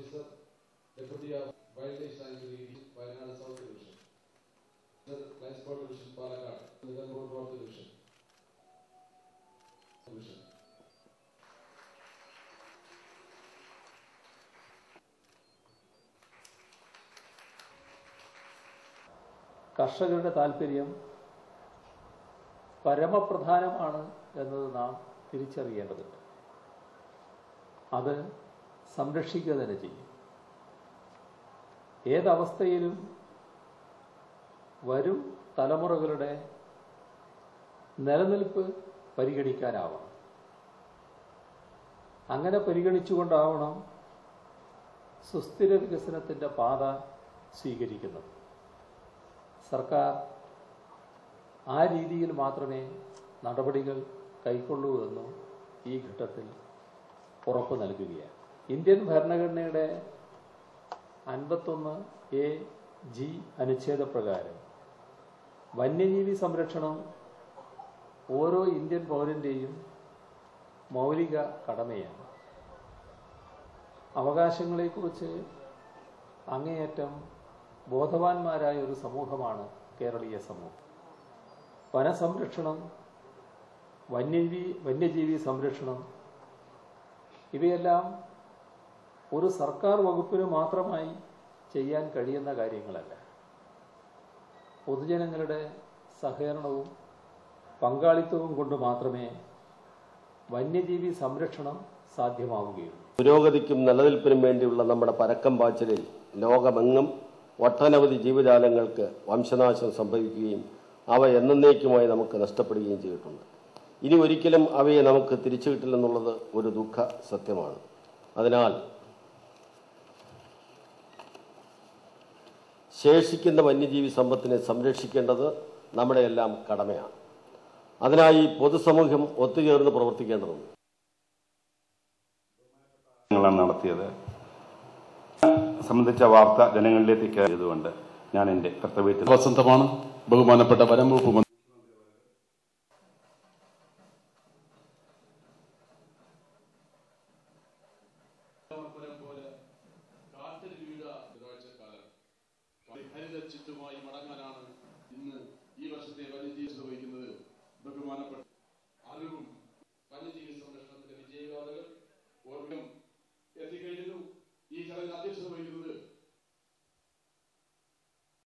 Officer deputy of wildlife sanctuary Wayanad south division. Transport division Palakkad. Nilambur north division. കർഷകരുടെ താല്പര്യം പരമപ്രധാനമാണ് എന്നത് നാം തിരിച്ചറിയേണ്ടതുണ്ട്. അത് സംരക്ഷിക്കുക തന്നെ ചെയ്യും. ഏതവസ്ഥയിലും വരും തലമുറകളുടെ നിലനിൽപ്പ് പരിഗണിക്കാനാവണം. അങ്ങനെ പരിഗണിച്ചുകൊണ്ടാവണം സുസ്ഥിര വികസനത്തിന്റെ പാത സ്വീകരിക്കുന്നത്. സർക്കാർ ആ രീതിയിൽ മാത്രമേ നടപടികൾ കൈക്കൊള്ളൂ എന്നും ഈ ഘട്ടത്തിൽ ഉറപ്പ് നൽകുകയാണ്. ഇന്ത്യൻ ഭരണഘടനയുടെ അൻപത്തൊന്ന് എ ജി അനുച്ഛേദപ്രകാരം വന്യജീവി സംരക്ഷണം ഓരോ ഇന്ത്യൻ പൗരന്റെയും മൗലിക കടമയാണ്. അവകാശങ്ങളെക്കുറിച്ച് അങ്ങേയറ്റം ബോധവാന്മാരായ ഒരു സമൂഹമാണ് കേരളീയ സമൂഹം. വനസംരക്ഷണം വന്യജീവി വന്യജീവി സംരക്ഷണം ഇവയെല്ലാം ഒരു സർക്കാർ വകുപ്പിന് മാത്രമായി ചെയ്യാൻ കഴിയുന്ന കാര്യങ്ങളല്ല. പൊതുജനങ്ങളുടെ സഹകരണവും പങ്കാളിത്തവും കൊണ്ട് മാത്രമേ വന്യജീവി സംരക്ഷണം സാധ്യമാവുകയുള്ളൂ. പുരോഗതിക്കും നിലനിൽപ്പിനും വേണ്ടിയുള്ള നമ്മുടെ പരക്കം പാച്ചിലിൽ ലോകമെങ്ങും ഒട്ടനവധി ജീവജാലങ്ങൾക്ക് വംശനാശം സംഭവിക്കുകയും അവ എന്നേക്കുമായി നമുക്ക് നഷ്ടപ്പെടുകയും ചെയ്തിട്ടുണ്ട്. ഇനി ഒരിക്കലും അവയെ നമുക്ക് തിരിച്ചു കിട്ടില്ലെന്നുള്ളത് ഒരു ദുഃഖ സത്യമാണ്. അതിനാൽ ശേഷിക്കുന്ന വന്യജീവി സമ്പത്തിനെ സംരക്ഷിക്കേണ്ടത് നമ്മുടെ എല്ലാം കടമയാണ്. അതിനായി പൊതുസമൂഹം ഒത്തുചേർന്ന് പ്രവർത്തിക്കേണ്ടതുണ്ട്. നടത്തിയത്. സംബന്ധിച്ച വാർത്ത ജനങ്ങളിലേക്ക് ഞാൻ എന്റെ കർത്തവ്യത്തിൽ വസന്തമാണ് ബഹുമാനപ്പെട്ട വനം വകുപ്പ് ചുറ്റുമായി മടങ്ങാനാണ് ഇന്ന് ഈ വർഷത്തെ വന്യജീവി സംഭവിക്കുന്നത് ബഹുമാനപ്പെട്ട അറിവും വന്യജീവി സംരക്ഷണത്തിന്റെ വിജയഗാഥകൾ ഓർമ്മ എത്തിക്കഴിഞ്ഞു. ഈ ചടങ്ങിൽ അധ്യക്ഷത വഹിക്കുന്നത്